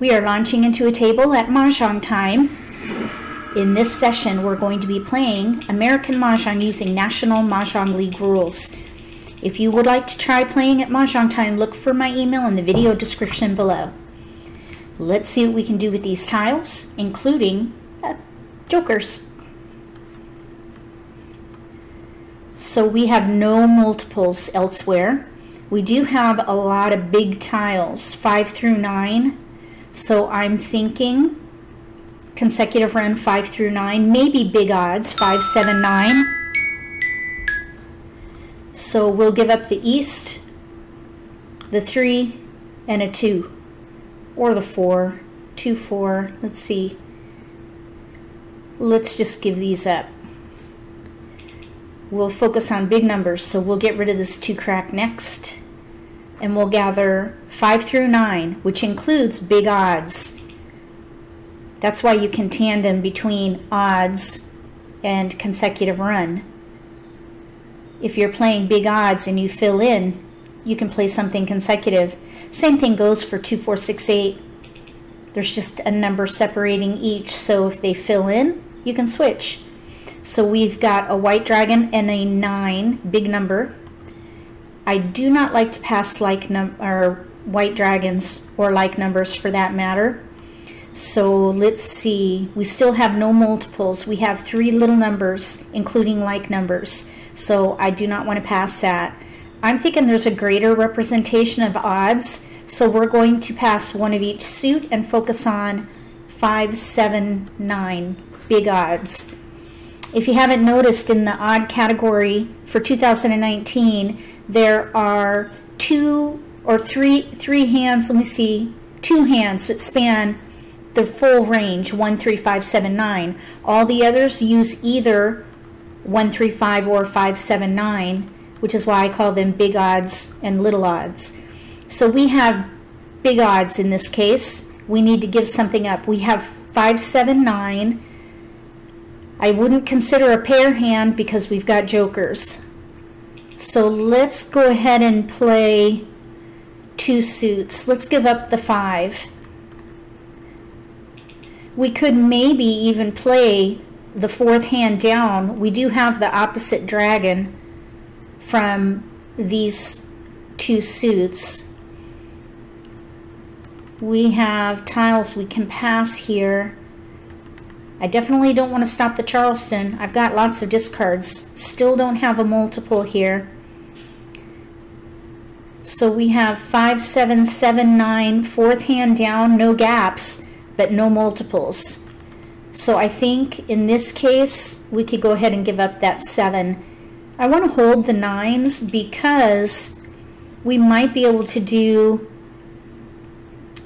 We are launching into a table at Mahjong time. In this session, we're going to be playing American Mahjong using National Mah Jongg League rules. If you would like to try playing at Mahjong time, look for my email in the video description below. Let's see what we can do with these tiles, including uh, jokers. So we have no multiples elsewhere. We do have a lot of big tiles, 5 through 9, so I'm thinking consecutive run 5 through 9, maybe big odds 5, 7, 9. So we'll give up the east, the 3, and a 2. Or the 4. 2, 4. Let's see. Let's just give these up. We'll focus on big numbers, so we'll get rid of this 2 crack next and we'll gather 5 through 9, which includes big odds. That's why you can tandem between odds and consecutive run. If you're playing big odds and you fill in, you can play something consecutive. Same thing goes for 2, 4, 6, 8. There's just a number separating each, so if they fill in, you can switch. So we've got a white dragon and a 9, big number, I do not like to pass like or white dragons or like numbers for that matter. So let's see, we still have no multiples. We have three little numbers, including like numbers. So I do not want to pass that. I'm thinking there's a greater representation of odds. So we're going to pass one of each suit and focus on five, seven, nine, big odds. If you haven't noticed in the odd category for 2019, there are two or three three hands. Let me see, two hands that span the full range one, three, five, seven, nine. All the others use either one, three, five or five, seven, nine, which is why I call them big odds and little odds. So we have big odds in this case. We need to give something up. We have five, seven, nine. I wouldn't consider a pair hand because we've got jokers. So let's go ahead and play two suits. Let's give up the five. We could maybe even play the fourth hand down. We do have the opposite dragon from these two suits. We have tiles we can pass here. I definitely don't want to stop the Charleston. I've got lots of discards. Still don't have a multiple here. So we have 5, 7, 7, 9, fourth hand down, no gaps, but no multiples. So I think in this case, we could go ahead and give up that 7. I want to hold the 9s because we might be able to do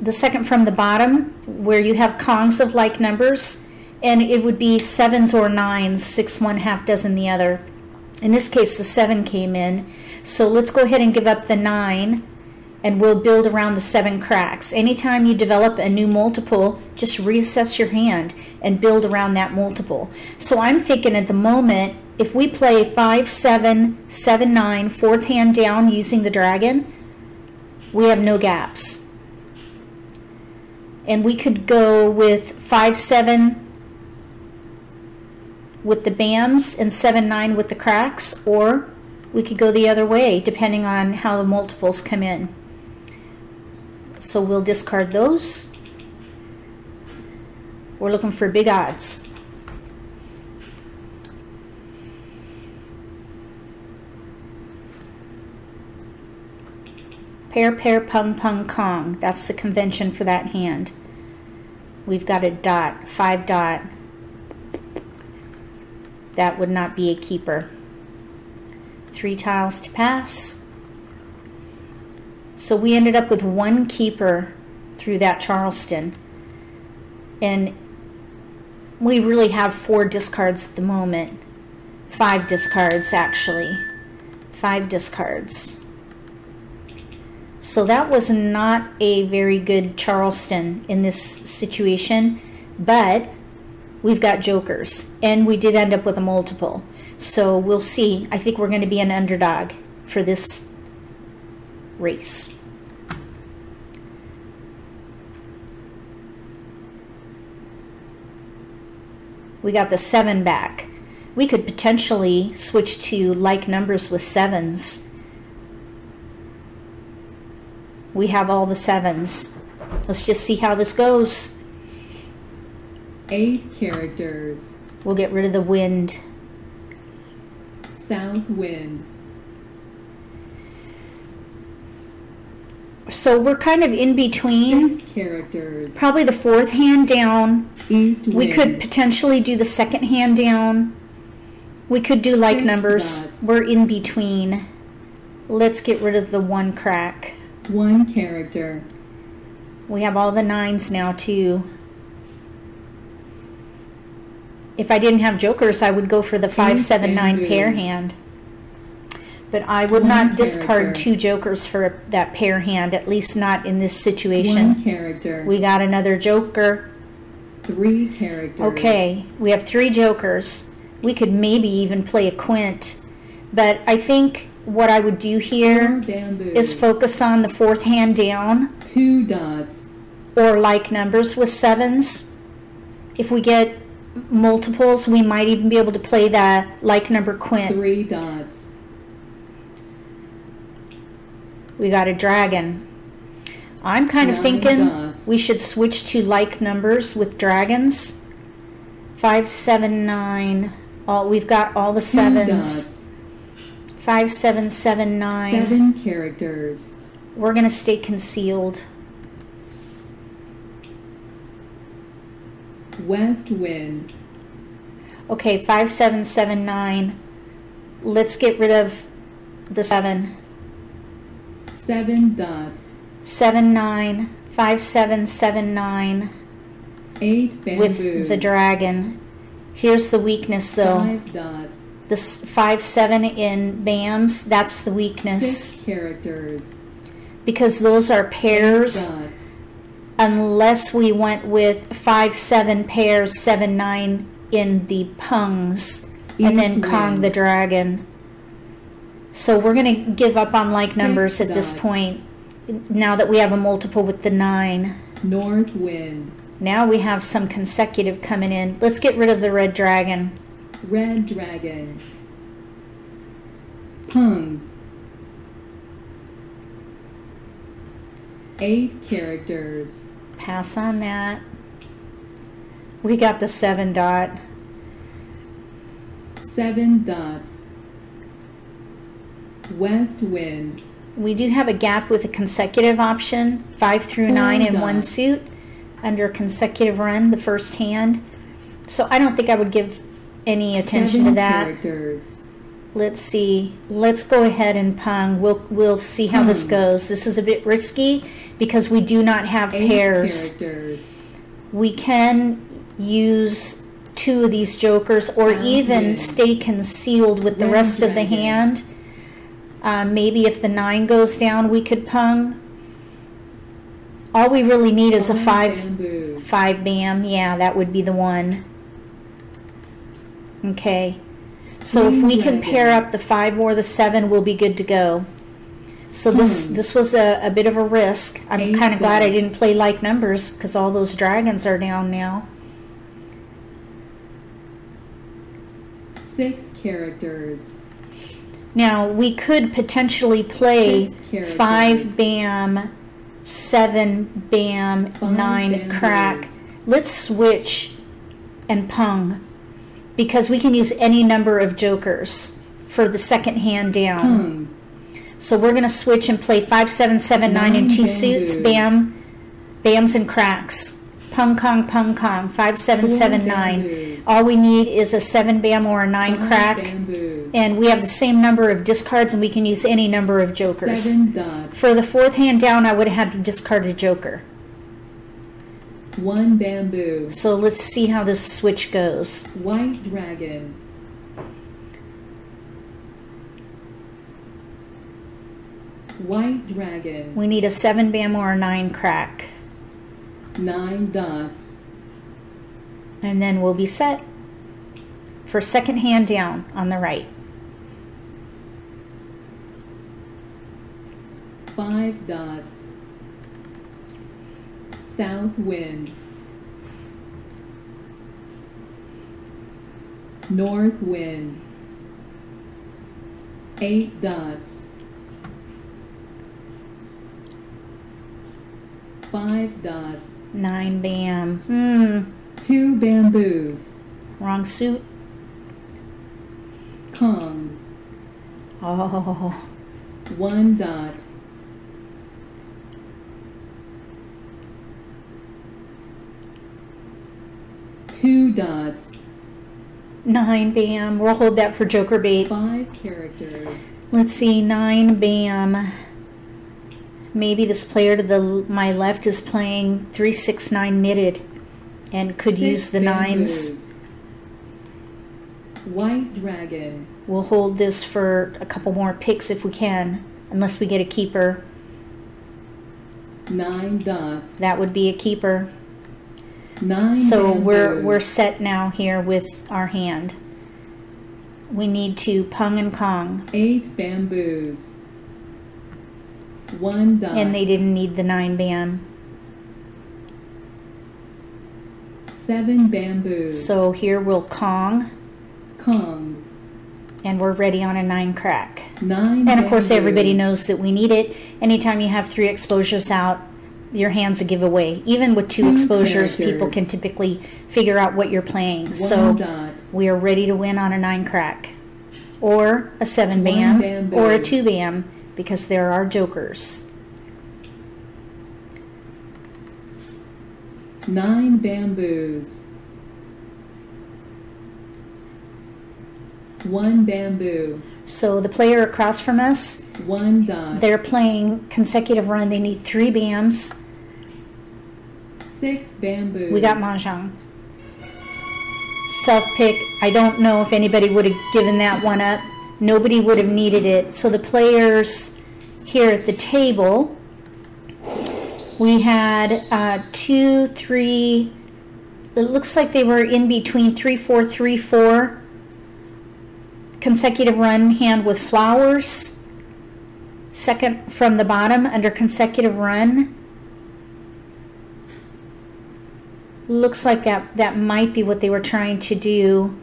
the second from the bottom where you have Kongs of like numbers and it would be sevens or nines, six one, half dozen the other. In this case, the seven came in. So let's go ahead and give up the nine and we'll build around the seven cracks. Anytime you develop a new multiple, just reassess your hand and build around that multiple. So I'm thinking at the moment, if we play five, seven, seven, nine, fourth hand down using the dragon, we have no gaps. And we could go with five, seven, with the BAMs and 7-9 with the cracks, or we could go the other way depending on how the multiples come in. So we'll discard those. We're looking for big odds. Pair, pair, pung, pung, kong. That's the convention for that hand. We've got a dot, five dot, that would not be a keeper. Three tiles to pass. So we ended up with one keeper through that Charleston. And we really have four discards at the moment. Five discards, actually. Five discards. So that was not a very good Charleston in this situation, but we've got jokers, and we did end up with a multiple. So we'll see. I think we're going to be an underdog for this race. We got the 7 back. We could potentially switch to like numbers with 7s. We have all the 7s. Let's just see how this goes. Eight characters. We'll get rid of the wind. South wind. So we're kind of in between. Six characters. Probably the fourth hand down. East wind. We could potentially do the second hand down. We could do like Six numbers. dots. We're in between. Let's get rid of the one crack. One character. We have all the nines now too. If I didn't have jokers, I would go for the five, seven, nine pair hand. But I would One not discard character. two jokers for that pair hand, at least not in this situation. One character. We got another joker. Three characters. Okay, we have three jokers. We could maybe even play a quint. But I think what I would do here is focus on the fourth hand down Two dots. or like numbers with sevens. If we get multiples, we might even be able to play that like number quint. Three dots. We got a dragon. I'm kind of thinking dots. we should switch to like numbers with dragons. Five, seven, nine. All we've got all the sevens. dots. Five, seven, seven, nine. Seven characters. We're gonna stay concealed. West wind. Okay, five, seven, seven, nine. Let's get rid of the seven. Seven dots. Seven, nine. Five, seven, seven, nine. Eight bamboos. With the dragon. Here's the weakness though. Five dots. This five, seven in BAMs, that's the weakness. Six characters. Because those are pairs. Unless we went with five seven pairs seven nine in the pungs and then Kong the dragon. So we're gonna give up on like numbers at this point. Now that we have a multiple with the nine, North wind. now we have some consecutive coming in. Let's get rid of the red dragon. Red dragon. Pung. Eight characters. Pass on that. We got the seven dot. Seven dots. West wind. We do have a gap with a consecutive option, five through Four nine in one suit, under a consecutive run, the first hand. So I don't think I would give any attention Seven to that. characters. Let's see. Let's go ahead and pong We'll we'll see how this hmm. goes. This is a bit risky because we do not have Eight pairs. characters. We can use two of these jokers or even stay concealed with the rest of the hand. Uh, maybe if the nine goes down, we could pung. All we really need is a five bamboo. five bam. Yeah, that would be the one. Okay. So if we can pair up the five or the seven, we'll be good to go. So this Hmm. this was a, a bit of a risk. I'm kind of glad I didn't play like numbers because all those dragons are down now. Six characters. Now we could potentially play five bam, seven bam, Five nine bamboos. crack. Let's switch and pung because we can use any number of jokers for the second hand down. So we're gonna switch and play five, seven, seven, nine, in Nine two suits. Bam, bams and cracks. Pung kong, pung kong. Five, seven, Four seven, nine. bamboos. All we need is a seven bam or a nine Five crack, bamboos. and we have the same number of discards, and we can use any number of jokers. Seven dots. For the fourth hand down, I would have had to discard a joker. One bamboo. So let's see how this switch goes. White dragon. White dragon. We need a seven bam or a nine crack, Nine dots. and then we'll be set for second hand down on the right. Five dots. South wind. North wind. Eight dots. Five dots. Nine bam. Hmm. Two bamboos. Wrong suit. Kong. Oh. One dot. Two dots. Nine bam. We'll hold that for Joker bait. Five characters. Let's see. Nine bam. Maybe this player to the my left is playing three six nine knitted, and could Six use the nines. White dragon. We'll hold this for a couple more picks if we can, unless we get a keeper. Nine dots. That would be a keeper. Nine So we're we're set now here with our hand. We need to pung and kong, Eight bamboos. One dot. and they didn't need the nine bam. Seven bamboos. So here we'll kong, Kong. and we're ready on a nine crack. Nine And of course, bamboos. everybody knows that we need it. Anytime you have three exposures out, your hand's a giveaway. Even with two Two exposures, people can typically figure out what you're playing. One so dot. we are ready to win on a nine crack, or a seven One bam, bamboo. or a two bam, because there are jokers. Nine bamboos. One bamboo. So the player across from us, One dot. they're playing consecutive run. They need three bams. Six bamboos. We got Mahjong. Self pick. I don't know if anybody would have given that one up. Nobody would have needed it. So the players here at the table, we had uh, two, three. It looks like they were in between three, four, three, four. Consecutive run hand with flowers. Second from the bottom under consecutive run. looks like that that might be what they were trying to do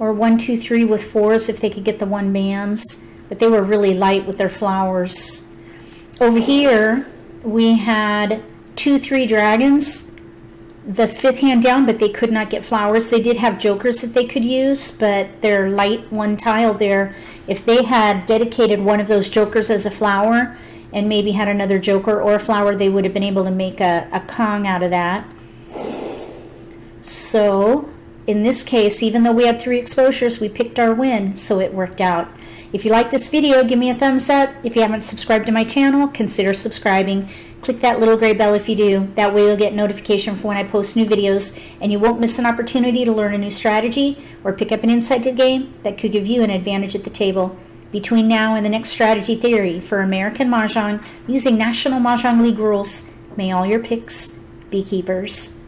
or one two three with fours if they could get the one bams but they were really light with their flowers. Over here we had two three dragons the fifth hand down but they could not get flowers. They did have jokers that they could use but they're light one tile there. If they had dedicated one of those jokers as a flower and maybe had another joker or a flower, they would have been able to make a, a Kong out of that. So, in this case, even though we had three exposures, we picked our win, so it worked out. If you like this video, give me a thumbs up. If you haven't subscribed to my channel, consider subscribing. Click that little gray bell if you do. That way you'll get notification for when I post new videos, and you won't miss an opportunity to learn a new strategy or pick up an insight to the game that could give you an advantage at the table between now and the next strategy theory for American Mahjong using National Mah Jongg League rules. May all your picks be keepers.